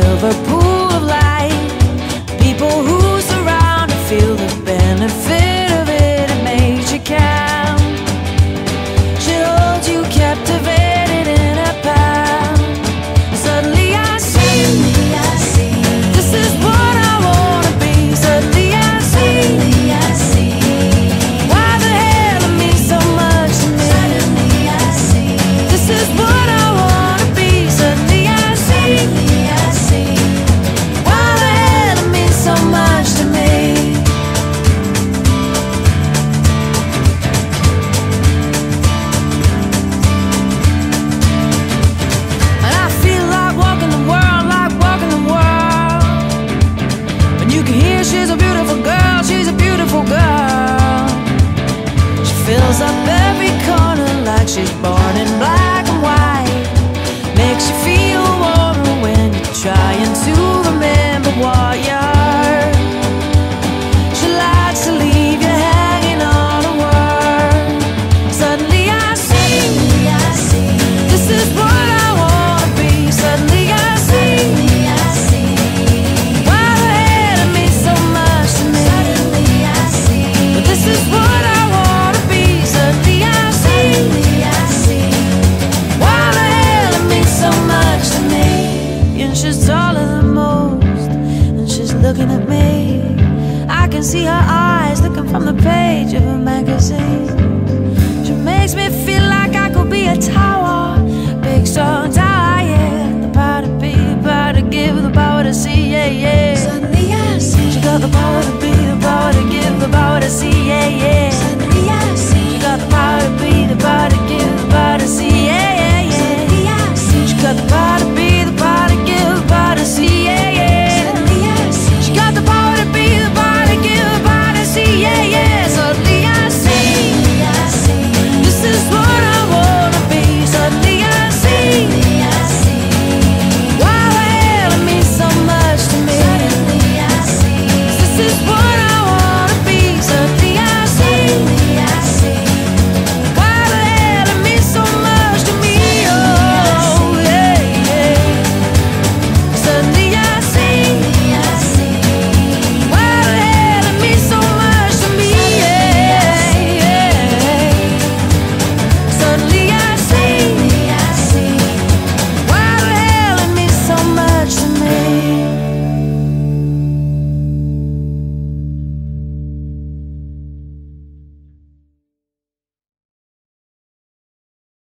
silver pool of light. she's taller than most, and she's looking at me. I can see her eyes looking from the page of a magazine. She makes me feel.